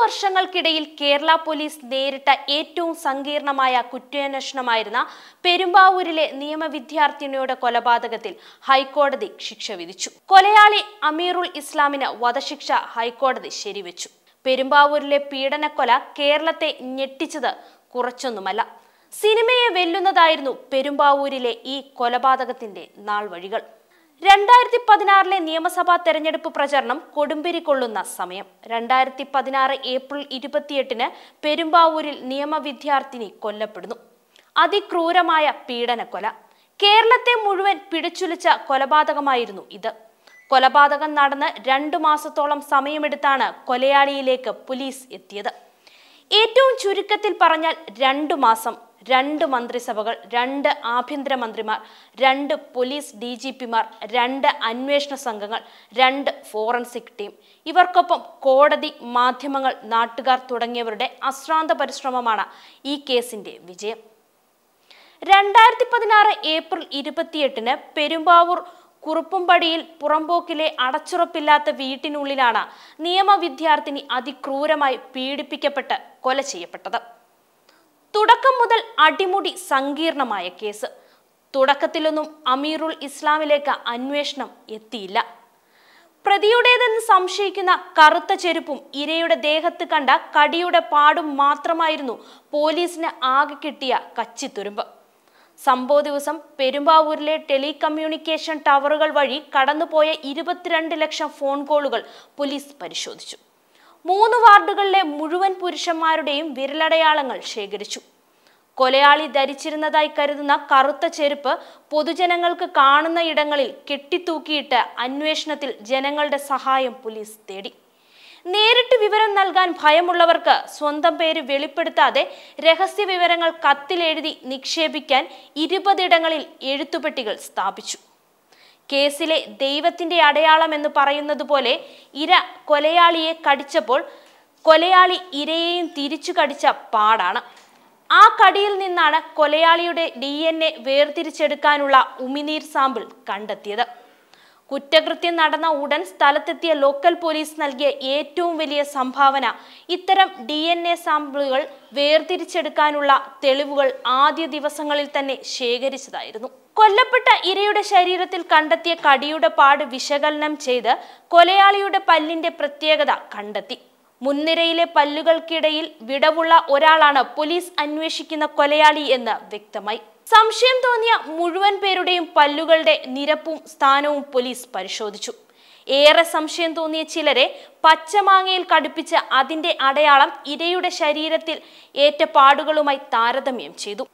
വർഷങ്ങൾക്കിടയിൽ Kerala police നേരിട്ട ഏറ്റവും സങ്കീർണമായ കുറ്റാന്വേഷണമായിരുന്ന പെരുമ്പാവൂരിലെ നിയമ വിദ്യാർത്ഥിനിയുടെ കൊലപാതകത്തിൽ ഹൈക്കോടതി ശിക്ഷ വിധിച്ചു. കൊലയാളി അമീറുൽ ഇസ്ലാമിന് വധശിക്ഷ ഹൈക്കോടതി ശരിവെച്ചു. പെരുമ്പാവൂരിലെ പീഡനക്കൊല കേരളത്തെ ഞെട്ടിച്ചത് കുറച്ചൊന്നുമല്ല. സിനിമയെ വെല്ലുന്നതായിരുന്നു പെരുമ്പാവൂരിലെ ഈ കൊലപാതകത്തിന്റെ നാൾ വഴികൾ രണ്ടായിരത്തി പതിനാറിലെ നിയമസഭാ തെരഞ്ഞെടുപ്പ് പ്രചരണം കൊടുമ്പിരി കൊള്ളുന്ന സമയം. രണ്ടായിരത്തി പതിനാറ് ഏപ്രിൽ ഇരുപത്തിയെട്ടിന് പെരുമ്പാവൂരിൽ നിയമ വിദ്യാർത്ഥിനി കൊല്ലപ്പെടുന്നു. അതിക്രൂരമായ പീഡനക്കൊല. കേരളത്തെ മുഴുവൻ പിടിച്ചുലച്ച കൊലപാതകമായിരുന്നു ഇത്. കൊലപാതകം നടന്ന് രണ്ടു മാസത്തോളം സമയമെടുത്താണ് കൊലയാളിയിലേക്ക് പോലീസ് എത്തിയത്. ഏറ്റവും ചുരുക്കത്തിൽ പറഞ്ഞാൽ രണ്ടു മാസം രണ്ട് മന്ത്രിസഭകൾ രണ്ട് ആഭ്യന്തരമന്ത്രിമാർ രണ്ട് പോലീസ് ഡി ജി പിമാർ രണ്ട് അന്വേഷണ സംഘങ്ങൾ രണ്ട് ഫോറൻസിക് ടീം. ഇവർക്കൊപ്പം കോടതി മാധ്യമങ്ങൾ നാട്ടുകാർ തുടങ്ങിയവരുടെ അശ്രാന്ത പരിശ്രമമാണ് ഈ കേസിന്റെ വിജയം. രണ്ടായിരത്തി പതിനാറ് ഏപ്രിൽ ഇരുപത്തിയെട്ടിന് പെരുമ്പാവൂർ കുറുപ്പുംപടിയിൽ പുറമ്പോക്കിലെ അടച്ചുറപ്പില്ലാത്ത വീട്ടിനുള്ളിലാണ് നിയമവിദ്യാർത്ഥിനി അതിക്രൂരമായി പീഡിപ്പിക്കപ്പെട്ട് കൊല ചെയ്യപ്പെട്ടത്. തുടക്കം മുതൽ അടിമുടി സങ്കീർണമായ കേസ്. തുടക്കത്തിലൊന്നും അമീറുൽ ഇസ്ലാമിലേക്ക് അന്വേഷണം എത്തിയില്ല. പ്രതിയുടേതെന്ന് സംശയിക്കുന്ന കറുത്ത ചെരുപ്പും ഇരയുടെ ദേഹത്ത് കണ്ട കടിയുടെ പാടും മാത്രമായിരുന്നു പോലീസിന് ആകെ കിട്ടിയ കച്ചിത്തുരുമ്പ്. സംഭവ ദിവസം പെരുമ്പാവൂരിലെ ടെലികമ്മ്യൂണിക്കേഷൻ ടവറുകൾ വഴി കടന്നുപോയ ഇരുപത്തിരണ്ട് ലക്ഷം ഫോൺ കോളുകൾ പോലീസ് പരിശോധിച്ചു. മൂന്ന് വാർഡുകളിലെ മുഴുവൻ പുരുഷന്മാരുടെയും വിരലടയാളങ്ങൾ ശേഖരിച്ചു. കൊലയാളി ധരിച്ചിരുന്നതായി കരുതുന്ന കറുത്ത ചെരുപ്പ് പൊതുജനങ്ങൾക്ക് കാണുന്ന ഇടങ്ങളിൽ കെട്ടിത്തൂക്കിയിട്ട് അന്വേഷണത്തിൽ ജനങ്ങളുടെ സഹായം പോലീസ് തേടി. നേരിട്ട് വിവരം നൽകാൻ ഭയമുള്ളവർക്ക് സ്വന്തം പേര് വെളിപ്പെടുത്താതെ രഹസ്യ വിവരങ്ങൾ കത്തിലെഴുതി നിക്ഷേപിക്കാൻ ഇരുപതിടങ്ങളിൽ എഴുത്തുപെട്ടികൾ സ്ഥാപിച്ചു. കേസിലെ ദൈവത്തിന്റെ അടയാളം എന്ന് പറയുന്നത് പോലെ ഇര കൊലയാളിയെ കടിച്ചപ്പോൾ കൊലയാളി ഇരയെയും തിരിച്ചു കടിച്ച പാടാണ്. ആ കടിയിൽ നിന്നാണ് കൊലയാളിയുടെ ഡി എൻ എ വേർതിരിച്ചെടുക്കാനുള്ള ഉമിനീർ സാമ്പിൾ കണ്ടെത്തിയത്. കുറ്റകൃത്യം നടന്ന ഉടൻ സ്ഥലത്തെത്തിയ ലോക്കൽ പോലീസ് നൽകിയ ഏറ്റവും വലിയ സംഭാവന. ഇത്തരം ഡി എൻ എ സാമ്പിളുകൾ വേർതിരിച്ചെടുക്കാനുള്ള തെളിവുകൾ ആദ്യ ദിവസങ്ങളിൽ തന്നെ ശേഖരിച്ചതായിരുന്നു. കൊല്ലപ്പെട്ട ഇരയുടെ ശരീരത്തിൽ കണ്ടെത്തിയ കടിയുടെ പാട് വിശകലനം ചെയ്ത് കൊലയാളിയുടെ പല്ലിന്റെ പ്രത്യേകത കണ്ടെത്തി. മുൻനിരയിലെ പല്ലുകൾക്കിടയിൽ വിടവുള്ള ഒരാളാണ് പോലീസ് അന്വേഷിക്കുന്ന കൊലയാളി എന്ന് വ്യക്തമായി. സംശയം തോന്നിയ മുഴുവൻ പേരുടെയും പല്ലുകളുടെ നിരപ്പും സ്ഥാനവും പോലീസ് പരിശോധിച്ചു. ഏറെ സംശയം തോന്നിയ ചിലരെ പച്ചമാങ്ങയിൽ കടുപ്പിച്ച് അതിന്റെ അടയാളം ഇരയുടെ ശരീരത്തിൽ ഏറ്റ പാടുകളുമായി താരതമ്യം ചെയ്തു.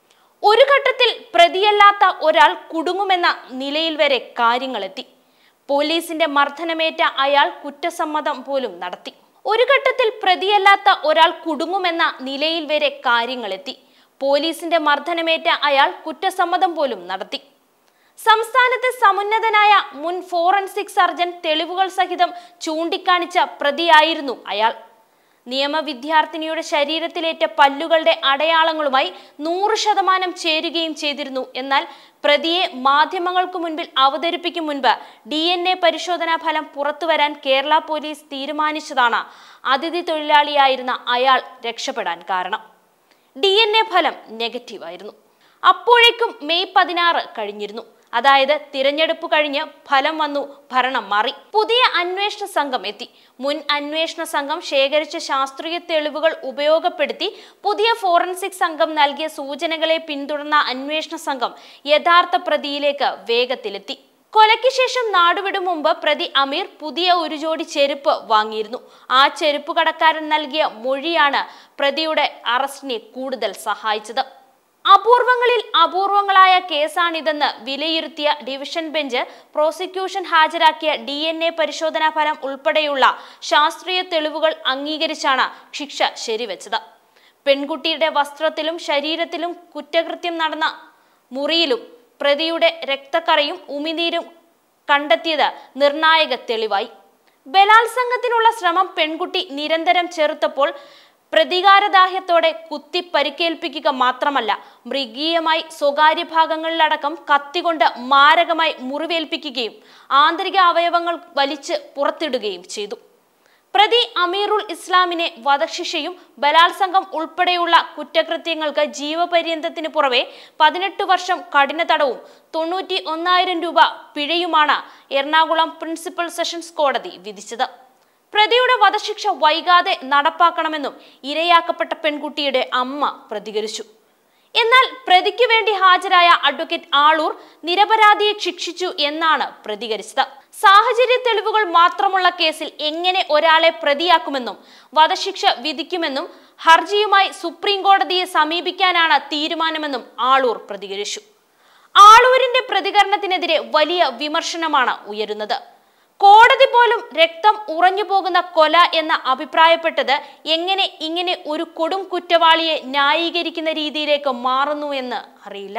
ഒരു ഘട്ടത്തിൽ പ്രതിയല്ലാത്ത ഒരാൾ കുടുങ്ങുമെന്ന നിലയിൽ വരെ കാര്യങ്ങളെത്തി. പോലീസിന്റെ മർദ്ദനമേറ്റ അയാൾ കുറ്റസമ്മതം പോലും നടത്തി. ഒരു ഘട്ടത്തിൽ പ്രതിയല്ലാത്ത ഒരാൾ കുടുങ്ങുമെന്ന നിലയിൽ വരെ കാര്യങ്ങളെത്തി. പോലീസിന്റെ മർദ്ദനമേറ്റ അയാൾ കുറ്റസമ്മതം പോലും നടത്തി. സംസ്ഥാനത്തെ സമുന്നതനായ മുൻ ഫോറൻസിക് സർജൻ തെളിവുകൾ സഹിതം ചൂണ്ടിക്കാണിച്ച പ്രതിയായിരുന്നു അയാൾ. നിയമ വിദ്യാർത്ഥിനിയുടെ ശരീരത്തിലേറ്റ പല്ലുകളുടെ അടയാളങ്ങളുമായി നൂറ് ശതമാനം ചേരുകയും ചെയ്തിരുന്നു. എന്നാൽ പ്രതിയെ മാധ്യമങ്ങൾക്ക് മുൻപിൽ അവതരിപ്പിക്കും മുൻപ് ഡി എൻ എ പരിശോധനാ ഫലം പുറത്തുവരാൻ കേരള പോലീസ് തീരുമാനിച്ചതാണ്. അതിഥി തൊഴിലാളിയായിരുന്ന അയാൾ രക്ഷപ്പെടാൻ കാരണം. ഡി എൻ എ ഫലം നെഗറ്റീവായിരുന്നു. അപ്പോഴേക്കും മെയ് പതിനാറ് കഴിഞ്ഞിരുന്നു. അതായത് തിരഞ്ഞെടുപ്പ് കഴിഞ്ഞ് ഫലം വന്നു ഭരണം മാറി. പുതിയ അന്വേഷണ സംഘം എത്തി. മുൻ അന്വേഷണ സംഘം ശേഖരിച്ച ശാസ്ത്രീയ തെളിവുകൾ ഉപയോഗപ്പെടുത്തി പുതിയ ഫോറൻസിക് സംഘം നൽകിയ സൂചനകളെ പിന്തുടർന്ന അന്വേഷണ സംഘം യഥാർത്ഥ പ്രതിയിലേക്ക് വേഗത്തിലെത്തി. കൊലയ്ക്ക് ശേഷം നാടുവിടും മുമ്പ് പ്രതി അമീർ പുതിയ ഒരു ജോഡി ചെരുപ്പ് വാങ്ങിയിരുന്നു. ആ ചെരുപ്പ് കടക്കാരൻ നൽകിയ മൊഴിയാണ് പ്രതിയുടെ അറസ്റ്റിനെ കൂടുതൽ സഹായിച്ചത്. അപൂർവങ്ങളിൽ അപൂർവങ്ങളായ കേസാണിതെന്ന് വിലയിരുത്തിയ ഡിവിഷൻ ബെഞ്ച് പ്രോസിക്യൂഷൻ ഹാജരാക്കിയ ഡി എൻ എ പരിശോധനാ ഫലം ഉൾപ്പെടെയുള്ള ശാസ്ത്രീയ തെളിവുകൾ അംഗീകരിച്ചാണ് ശിക്ഷ ശരിവെച്ചത്. പെൺകുട്ടിയുടെ വസ്ത്രത്തിലും ശരീരത്തിലും കുറ്റകൃത്യം നടന്ന മുറിയിലും പ്രതിയുടെ രക്തക്കറയും ഉമിനീരും കണ്ടെത്തിയത് നിർണായക തെളിവായി. ബലാത്സംഗത്തിനുള്ള ശ്രമം പെൺകുട്ടി നിരന്തരം ചെറുത്തപ്പോൾ പ്രതികാരദാഹ്യത്തോടെ കുത്തി പരിക്കേൽപ്പിക്കുക മാത്രമല്ല മൃഗീയമായി സ്വകാര്യ ഭാഗങ്ങളിലടക്കം കത്തികൊണ്ട് മാരകമായി മുറിവേൽപ്പിക്കുകയും ആന്തരിക അവയവങ്ങൾ വലിച്ച് പുറത്തിടുകയും ചെയ്തു. പ്രതി അമീറുൽ ഇസ്ലാമിനെ വധശിക്ഷയും ബലാത്സംഗം ഉൾപ്പെടെയുള്ള കുറ്റകൃത്യങ്ങൾക്ക് ജീവപര്യന്തത്തിന് പുറമെ പതിനെട്ട് വർഷം കഠിന തടവും തൊണ്ണൂറ്റി ഒന്നായിരം രൂപ പിഴയുമാണ് എറണാകുളം പ്രിൻസിപ്പൽ സെഷൻസ് കോടതി വിധിച്ചത്. പ്രതിയുടെ വധശിക്ഷ വൈകാതെ നടപ്പാക്കണമെന്നും ഇരയാക്കപ്പെട്ട പെൺകുട്ടിയുടെ അമ്മ പ്രതികരിച്ചു. എന്നാൽ പ്രതിക്ക് വേണ്ടി ഹാജരായ അഡ്വക്കേറ്റ് ആളൂർ നിരപരാധിയെ ശിക്ഷിച്ചു എന്നാണ് പ്രതികരിച്ചത്. സാഹചര്യ തെളിവുകൾ മാത്രമുള്ള കേസിൽ എങ്ങനെ ഒരാളെ പ്രതിയാക്കുമെന്നും വധശിക്ഷ വിധിക്കുമെന്നും ഹർജിയുമായി സുപ്രീം കോടതിയെ സമീപിക്കാനാണ് തീരുമാനമെന്നും ആളൂർ പ്രതികരിച്ചു. ആളൂരിന്റെ പ്രതികരണത്തിനെതിരെ വലിയ വിമർശനമാണ് ഉയരുന്നത്. കോടതി പോലും രക്തം ഉറഞ്ഞു പോകുന്ന കൊല എന്ന് അഭിപ്രായപ്പെട്ടത് എങ്ങനെ ഇങ്ങനെ ഒരു കൊടും കുറ്റവാളിയെ ന്യായീകരിക്കുന്ന രീതിയിലേക്ക് മാറുന്നു എന്ന് അറിയില്ല.